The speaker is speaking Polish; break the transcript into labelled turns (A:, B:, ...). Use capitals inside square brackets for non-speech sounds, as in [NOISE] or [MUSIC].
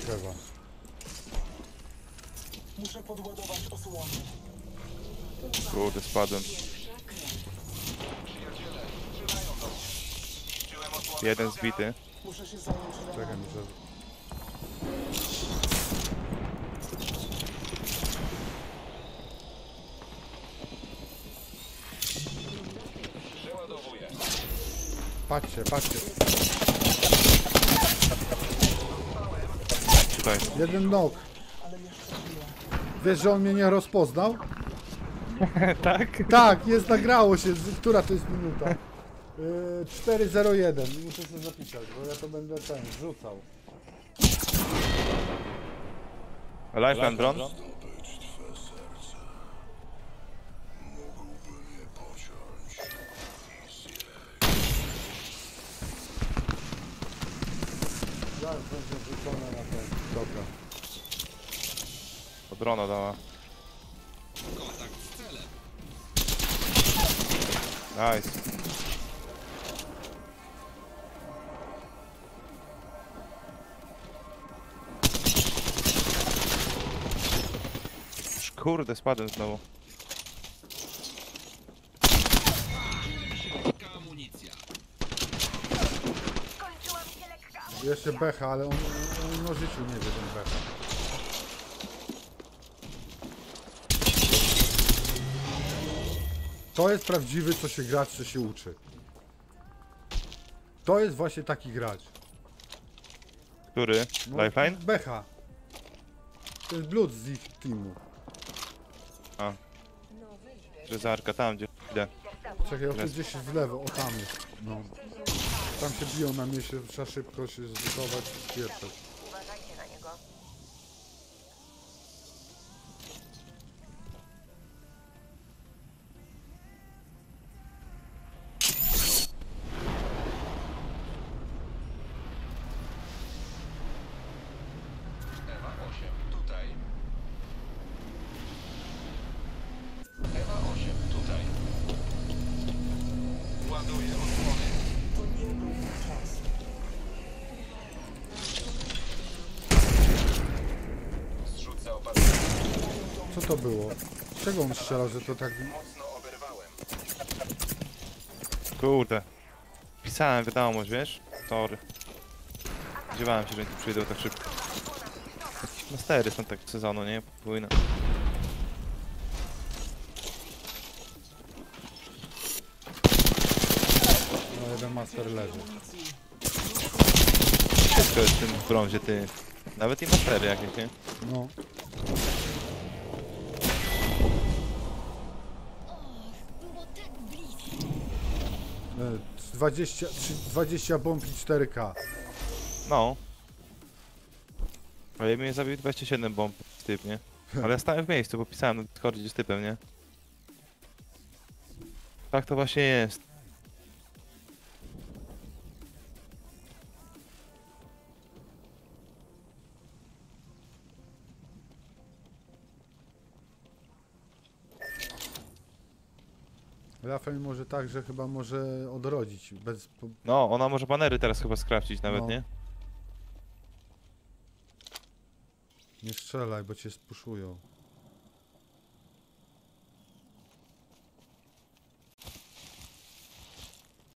A: drzewa.
B: Muszę podładować osłony.
C: Kurde, spadłem. Jeden zbity.
B: Muszę się zająć
A: Czekaj, muszę... Patrzcie, patrzcie.
C: Tutaj.
A: Jeden nok.
B: Ale jeszcze chwilę.
A: Wiesz, że on mnie nie rozpoznał? [LAUGHS]
C: tak?
A: Tak, jest, nagrało się. Która to jest minuta? Yy, 4.01. Muszę sobie zapisać, bo ja to będę ten, rzucał.
C: Lifeline dron?
A: Zaraz będzie rzucone na ten. Dobra.
C: To drona dała. Nice. Już Kurde, spadłem znowu.
A: Jeszcze Becha, ale on, on o życiu nie wie ten Becha. To jest prawdziwy, co się grać, co się uczy. To jest właśnie taki gracz.
C: Który?
A: No,
C: Lifeline?
A: Becha. To jest Blood z ich teamu.
C: Ryzarka, tam gdzie idę.
A: Czekaj, o tu gdzieś w lewo, o tam jest. No. Tam się biją na mnie, się, trzeba szybko się zbudować i spieprzać.
B: To
A: było? Z czego on strzelał, że to tak...
D: Mocno oberwałem.
C: Kurde. Pisałem wiadomość, wiesz? Sorry. Spodziewałem się, że tu przyjdą tak szybko. Jakieś mastery są tak sezonu, nie? Podwójne.
A: No jeden master leży.
C: Wszystko jest w tym brązie, ty. Nawet i mastery jakieś, nie?
A: No. 20, trzy- 20 bomb i 4K.
C: No. Ale mnie zabił 27 bomb typ, nie? Ale ja [LAUGHS] stałem w miejscu, bo pisałem na Discordzie z typem, nie? Tak to właśnie jest.
A: Rafael może tak, że chyba może odrodzić. Bez,
C: No, ona może banery teraz chyba skrawcić nawet,
A: No.
C: nie?
A: nie strzelaj, bo cię spuszują.